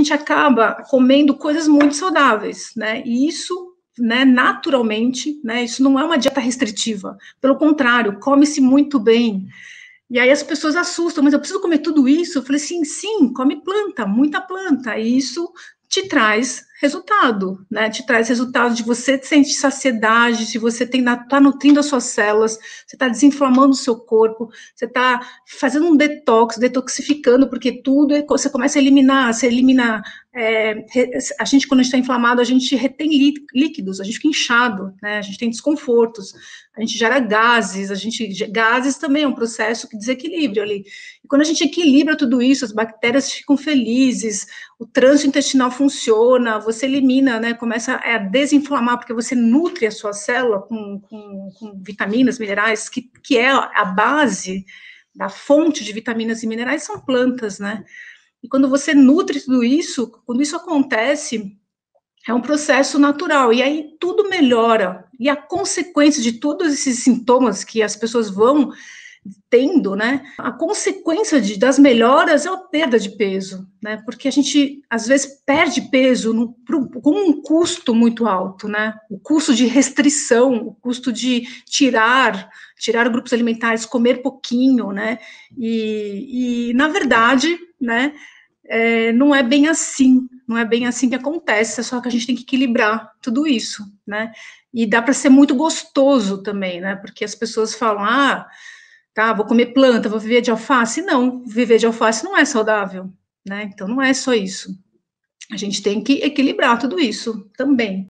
gente acaba comendo coisas muito saudáveis, né? E isso, né, naturalmente, né, isso não é uma dieta restritiva. Pelo contrário, come-se muito bem. E aí as pessoas assustam, mas eu preciso comer tudo isso? Eu falei assim, sim, come planta, muita planta. E isso te traz resultado, né? Te traz resultado de você sentir saciedade, se você está nutrindo as suas células, você está desinflamando o seu corpo, você está fazendo um detox, detoxificando, porque tudo é, você começa a eliminar, você elimina. É, a gente, quando está inflamado, a gente retém líquidos, a gente fica inchado, né? A gente tem desconfortos, a gente gera gases, a gente gases também é um processo que desequilíbrio ali. E quando a gente equilibra tudo isso, as bactérias ficam felizes, o trânsito intestinal funciona, você elimina, né, começa a desinflamar, porque você nutre a sua célula com, com, com vitaminas, minerais, que, que é a base da fonte de vitaminas e minerais, são plantas, né? E quando você nutre tudo isso, quando isso acontece, é um processo natural, e aí tudo melhora. E a consequência de todos esses sintomas que as pessoas vão tendo, né? A consequência de, das melhoras é a perda de peso, né? Porque a gente às vezes perde peso no, pro, com um custo muito alto, né? O custo de restrição, o custo de tirar, tirar grupos alimentares, comer pouquinho, né? E, e na verdade, né? É, não é bem assim, não é bem assim que acontece, é só que a gente tem que equilibrar tudo isso, né? E dá para ser muito gostoso também, né? Porque as pessoas falam, ah, tá, vou comer planta, vou viver de alface. Não, viver de alface não é saudável, né? Então não é só isso. A gente tem que equilibrar tudo isso também.